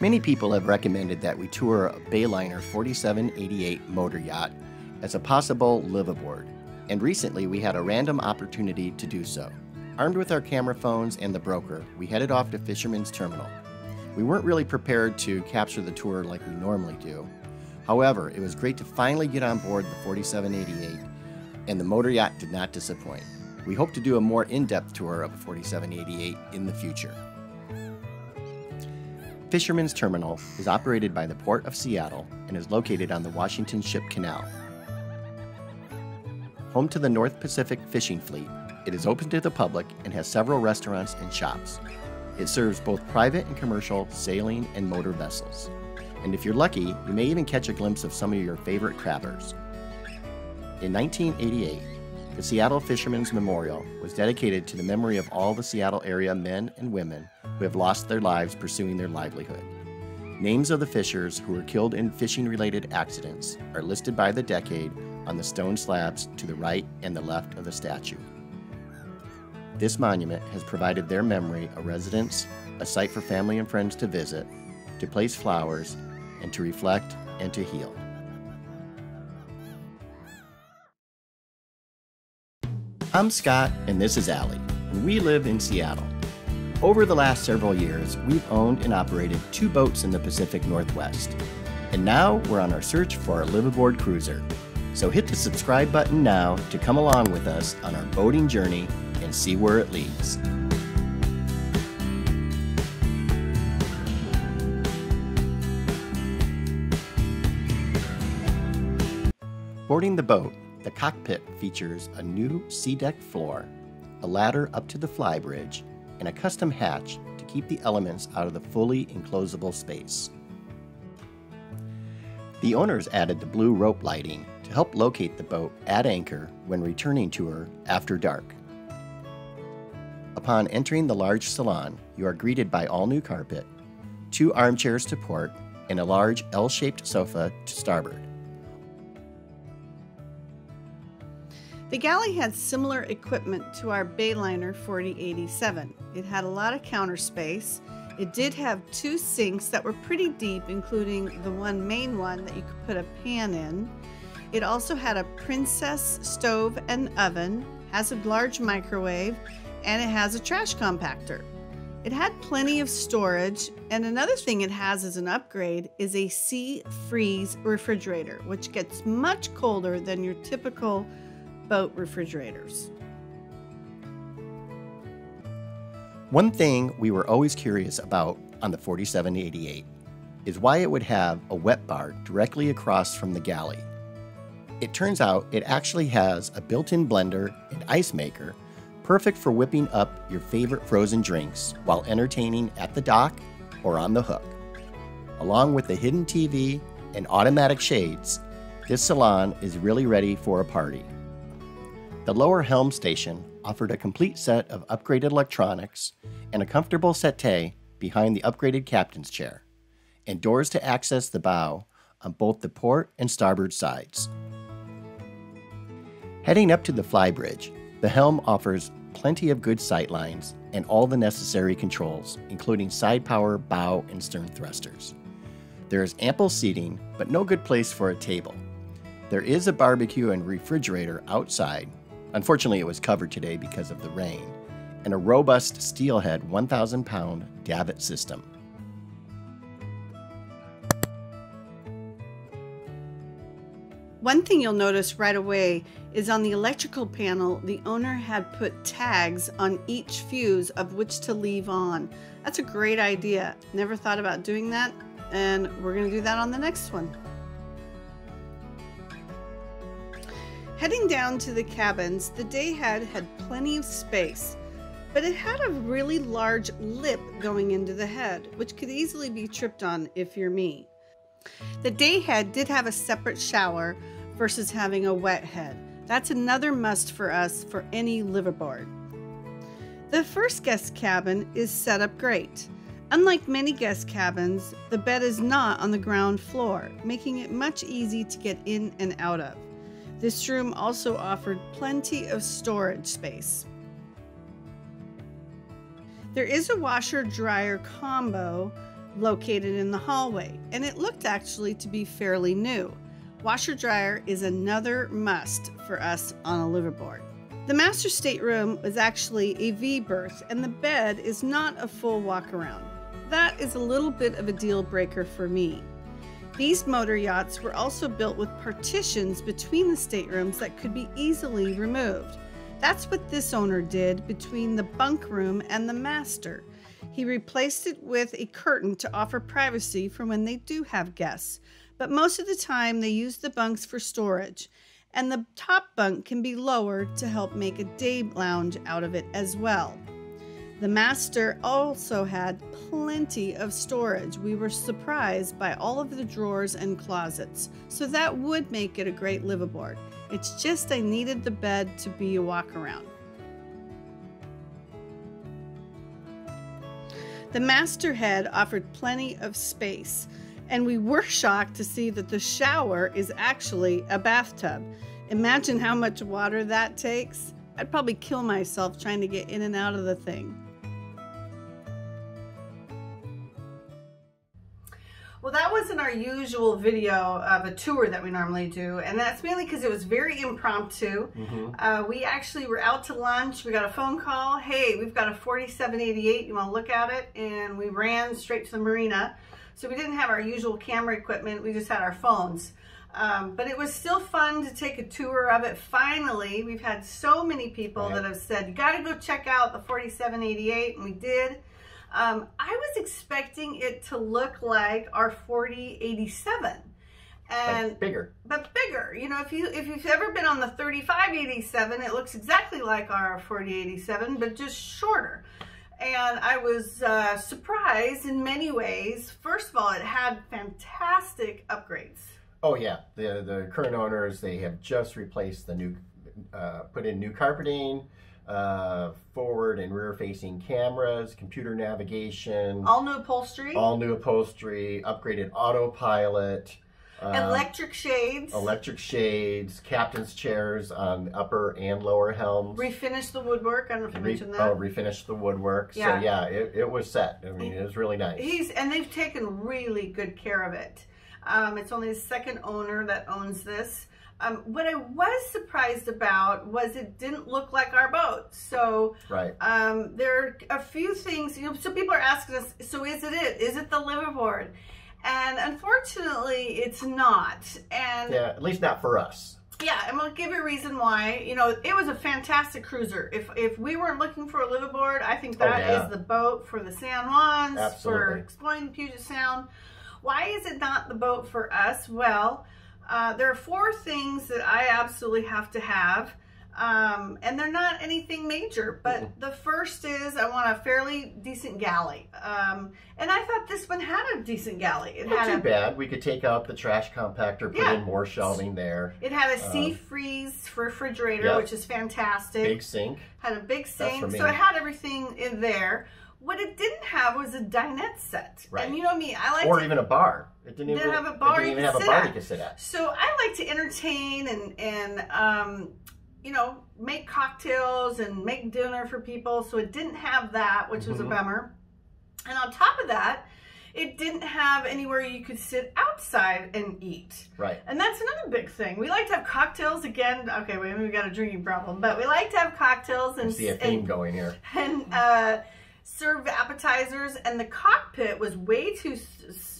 Many people have recommended that we tour a Bayliner 4788 motor yacht as a possible liveaboard, and recently we had a random opportunity to do so. Armed with our camera phones and the broker, we headed off to Fisherman's Terminal. We weren't really prepared to capture the tour like we normally do. However, it was great to finally get on board the 4788, and the motor yacht did not disappoint. We hope to do a more in depth tour of a 4788 in the future. Fisherman's Terminal is operated by the Port of Seattle and is located on the Washington Ship Canal. Home to the North Pacific Fishing Fleet, it is open to the public and has several restaurants and shops. It serves both private and commercial sailing and motor vessels. And if you're lucky, you may even catch a glimpse of some of your favorite crabbers. In 1988, the Seattle Fishermen's Memorial was dedicated to the memory of all the Seattle area men and women who have lost their lives pursuing their livelihood. Names of the fishers who were killed in fishing related accidents are listed by the decade on the stone slabs to the right and the left of the statue. This monument has provided their memory a residence, a site for family and friends to visit, to place flowers, and to reflect and to heal. I'm Scott, and this is Ally, and we live in Seattle. Over the last several years, we've owned and operated two boats in the Pacific Northwest. And now we're on our search for our liveaboard cruiser. So hit the subscribe button now to come along with us on our boating journey and see where it leads. Boarding the boat, the cockpit features a new SeaDek floor, a ladder up to the flybridge, and a custom hatch to keep the elements out of the fully enclosable space. The owners added the blue rope lighting to help locate the boat at anchor when returning to her after dark. Upon entering the large salon, you are greeted by all new carpet, two armchairs to port, and a large L shaped sofa to starboard. The galley had similar equipment to our Bayliner 4087. It had a lot of counter space. It did have two sinks that were pretty deep, including the one main one that you could put a pan in. It also had a princess stove and oven, has a large microwave, and it has a trash compactor. It had plenty of storage, and another thing it has as an upgrade is a sea freeze refrigerator, which gets much colder than your typical boat refrigerators. One thing we were always curious about on the 4788 is why it would have a wet bar directly across from the galley. It turns out it actually has a built in blender and ice maker, perfect for whipping up your favorite frozen drinks while entertaining at the dock or on the hook. Along with the hidden TV and automatic shades, this salon is really ready for a party. The lower helm station offered a complete set of upgraded electronics and a comfortable settee behind the upgraded captain's chair, and doors to access the bow on both the port and starboard sides. Heading up to the flybridge, the helm offers plenty of good sight lines and all the necessary controls, including side power, bow, and stern thrusters. There is ample seating, but no good place for a table. There is a barbecue and refrigerator outside Unfortunately, it was covered today because of the rain, and a robust steelhead 1,000 pound davit system. One thing you'll notice right away is on the electrical panel, the owner had put tags on each fuse of which to leave on. That's a great idea. Never thought about doing that, and we're going to do that on the next one. Heading down to the cabins, the Dayhead had plenty of space, but it had a really large lip going into the head, which could easily be tripped on if you're me. The day head did have a separate shower versus having a wet head. That's another must for us for any liveaboard. The first guest cabin is set up great. Unlike many guest cabins, the bed is not on the ground floor, making it much easy to get in and out of. This room also offered plenty of storage space. There is a washer dryer combo located in the hallway, and it looked actually to be fairly new. Washer dryer is another must for us on a liveaboard. The master stateroom was actually a V berth, and the bed is not a full walk around. That is a little bit of a deal breaker for me. These motor yachts were also built with partitions between the staterooms that could be easily removed. That's what this owner did between the bunk room and the master. He replaced it with a curtain to offer privacy for when they do have guests, but most of the time they use the bunks for storage, and the top bunk can be lowered to help make a day lounge out of it as well. The master also had plenty of storage. We were surprised by all of the drawers and closets, so that would make it a great liveaboard. It's just I needed the bed to be a walk around. The master head offered plenty of space, and we were shocked to see that the shower is actually a bathtub. Imagine how much water that takes. I'd probably kill myself trying to get in and out of the thing. Well, that wasn't our usual video of a tour that we normally do, and that's mainly because it was very impromptu. Mm-hmm. Uh, we actually were out to lunch. We got a phone call. Hey, we've got a 4788. You want to look at it? And we ran straight to the marina. So we didn't have our usual camera equipment. We just had our phones. Um, but it was still fun to take a tour of it. Finally, we've had so many people right. that have said, you got to go check out the 4788, and we did. Um, I was expecting it to look like our 4087 and but bigger. but bigger. You know if you if you've ever been on the 3587 it looks exactly like our 4087 but just shorter. And I was uh, surprised in many ways. First of all, it had fantastic upgrades. Oh yeah, the the current owners they have just replaced the new, uh, put in new carpeting, uh, forward and rear facing cameras, computer navigation, all new upholstery, all new upholstery, upgraded autopilot, um, electric shades, electric shades, captain's chairs on upper and lower helms. Refinish the woodwork. I don't know if you Re- mentioned that. Oh, refinish the woodwork. Yeah. So yeah, it, it was set. I mean, it was really nice. He's and they've taken really good care of it. Um, it's only the second owner that owns this. Um, what I was surprised about was it didn't look like our boat. So right. um, there are a few things, you know, so people are asking us, so is it it? Is it the liveaboard? And unfortunately, it's not. And yeah, at least not for us. Yeah, I'm gonna give you a reason why. You know, it was a fantastic cruiser. If if we weren't looking for a liveaboard, I think that oh, yeah. is the boat for the San Juans, Absolutely. for exploring the Puget Sound. Why is it not the boat for us? Well, uh, there are four things that I absolutely have to have. Um, and they're not anything major, but mm -hmm. the first is I want a fairly decent galley. Um, and I thought this one had a decent galley. It not had too a, bad. We could take out the trash compactor, put yeah. in more shelving there. It had a um, sea freeze refrigerator, yep. which is fantastic. Big sink. Had a big sink, so it had everything in there. What it didn't have was a dinette set. Right. And you know me, I like Or to, even a bar. It didn't, didn't even have a bar. It didn't even have a bar you could sit at. So I like to entertain and and um, you know make cocktails and make dinner for people. So it didn't have that, which mm -hmm. was a mm-hmm. bummer. And on top of that, it didn't have anywhere you could sit outside and eat. Right. And that's another big thing. We like to have cocktails again. Okay, we got a drinking problem, but we like to have cocktails and I see a theme and, going here. And uh, serve appetizers. And the cockpit was way too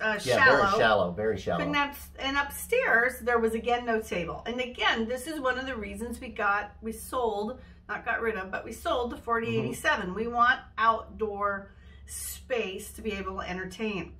uh, shallow. Yeah, very shallow, very shallow. Have, and upstairs there was again no table. And again, this is one of the reasons we got we sold, not got rid of, but we sold the 4087. Mm -hmm. We want outdoor space to be able to entertain.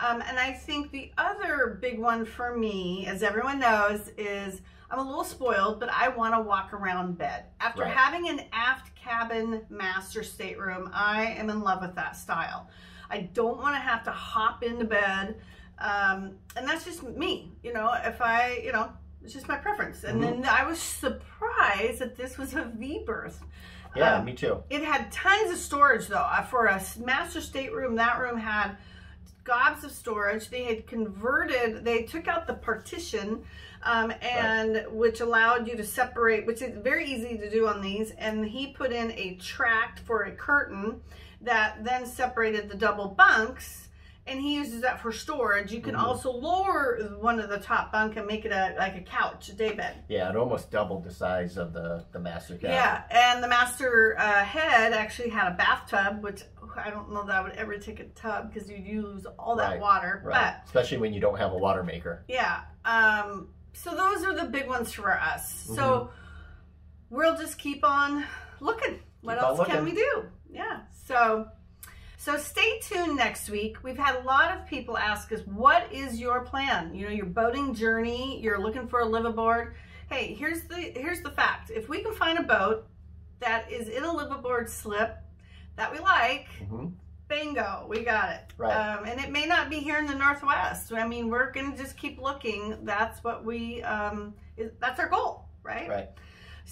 Um, and I think the other big one for me, as everyone knows, is I'm a little spoiled, but I want to walk around bed. After right. having an aft cabin master stateroom, I am in love with that style. I don't want to have to hop into bed. Um, and that's just me, you know, if I, you know, it's just my preference. And mm -hmm. then I was surprised that this was a V berth. Yeah, um, me too. It had tons of storage though. Uh, for a master stateroom, that room had gobs of storage. They had converted, they took out the partition um, and right. which allowed you to separate, which is very easy to do on these. And he put in a tract for a curtain that then separated the double bunks and he uses that for storage. You can Mhm. also lower one of the top bunk and make it a like a couch, a day bed. Yeah, it almost doubled the size of the the master cabin. Yeah, and the master uh, head actually had a bathtub, which I don't know that I would ever take a tub because you'd use all that Right, water. Right. Especially when you don't have a water maker. Yeah, um, so those are the big ones for us. So we'll just keep on looking. What. Keep else can we do? Yeah. So so stay tuned next week. We've had a lot of people ask us, what is your plan? You know, your boating journey, you're looking for a liveaboard. Hey, here's the here's the fact. If we can find a boat that is in a liveaboard slip that we like, hmm bingo, we got it. Right. Um, and it may not be here in the Northwest. I mean, we're going to just keep looking. That's what we, um, is, that's our goal, right? Right.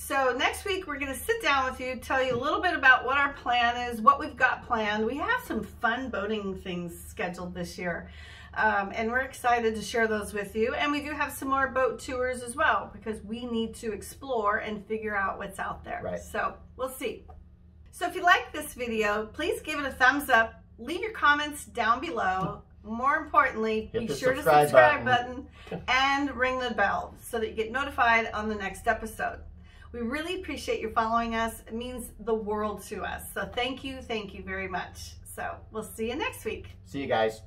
So next week we're going to sit down with you, tell you a little bit about what our plan is, what we've got planned. We have some fun boating things scheduled this year. Um, and we're excited to share those with you. And we do have some more boat tours as well because we need to explore and figure out what's out there. Right. So we'll see. So if you like this video, please give it a thumbs up. Leave your comments down below. More importantly, Hit be sure to subscribe subscribe button and ring the bell so that you get notified on the next episode. We really appreciate you following us. It means the world to us. So thank you, thank you very much. So we'll see you next week. See you guys.